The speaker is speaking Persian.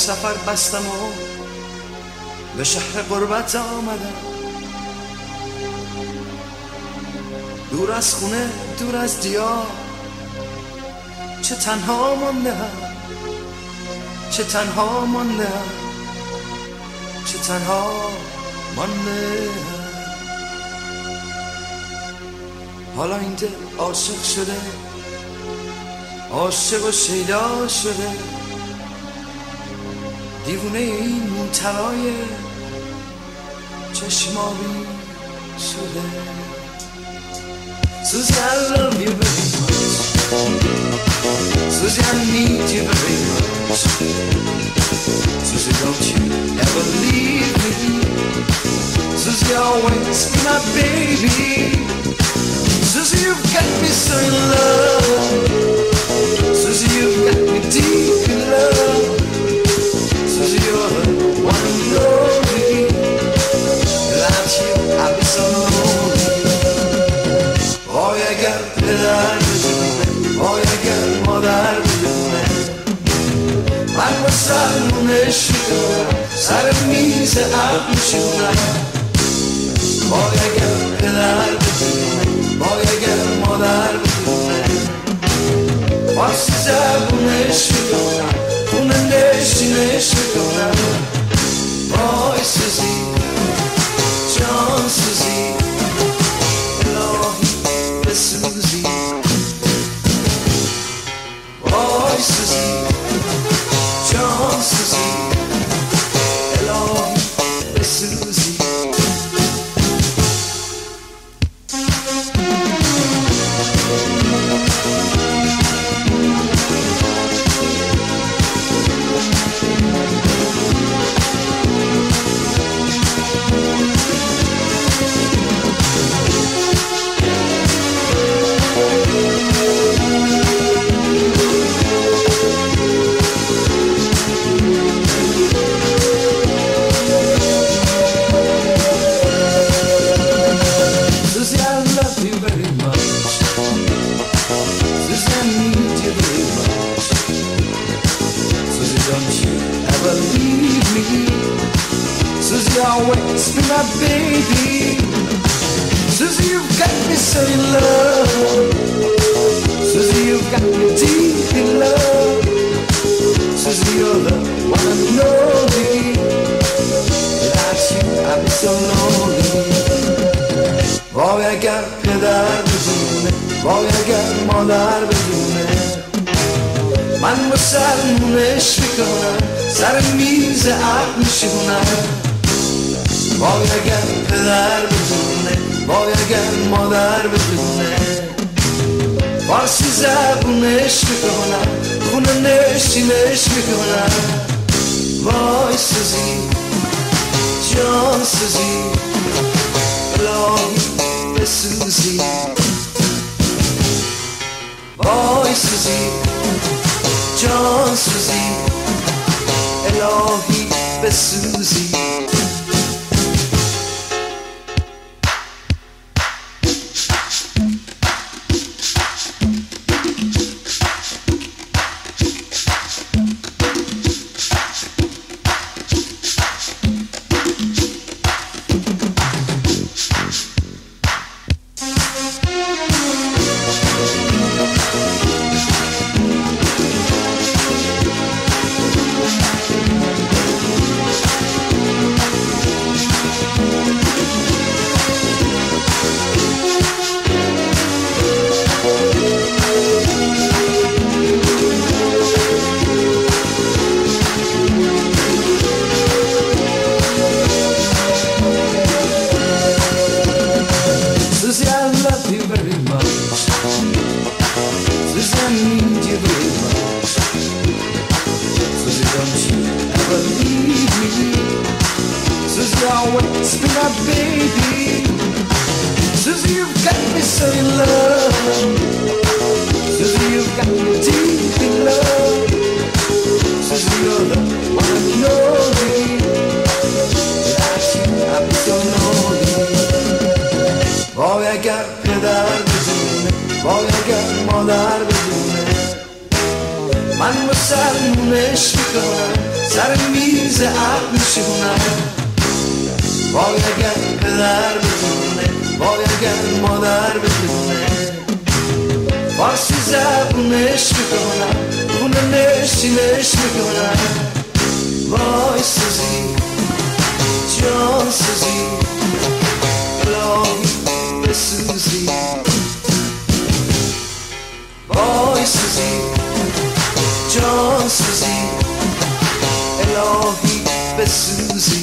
سفر بستم و به شهر قربت آمدم. دور از خونه دور از دیار چه تنها مانده چه تنها مانده چه تنها مانده حالا این دل عاشق شده عاشق و شیدا شده. دیوونه این موترای چشمابی شده Susie, I love you very much Susie, I need you very much Susie, don't you ever leave me Susie, always be my baby Susie, you've got me so in love Susie, you've got me deep in love سرمونش می‌دونم سر میز عقل میشونم وای اگر پدر بدونه وای اگر مادر بدونه فارسی زبونش می‌دونم خونه نشینش می‌دونم وای سوزی جان سوزی. listen. Susie, always be my baby. Susie, you've got me so in love. Susie, you've got me deep in love. Susie, you're the one and only. Without you, I'd be so lonely. وای اگر پدر بدونه وای اگر مادر بدونه من با سرمونش میکنم سر میز عقل میشونم وای اگر پدر بدونه وای اگر مادر بدونه فارسی زبونش می‌کنم خونه نشینش می‌کنم وای سوزی جان سوزی الهی بسوزی وای سوزی جان سوزی الهی بسوزی my baby. Susie, you've got me so in love. Susie, you've got me deep in love. Susie, you're the one I know. I'm so lonely. Boyega peder bizimle, boyega modar bizimle. Man bu sarı güneş bir kadar, sarı mize ak düşünler. وای اگر پدر بتونه وای اگر مادر بتونه فارسی زبونش می‌کنم خونه نشینش می‌کنم وای سوزی جان سوزی الهی بسوزی وای سوزی جان سوزی الهی بسوزی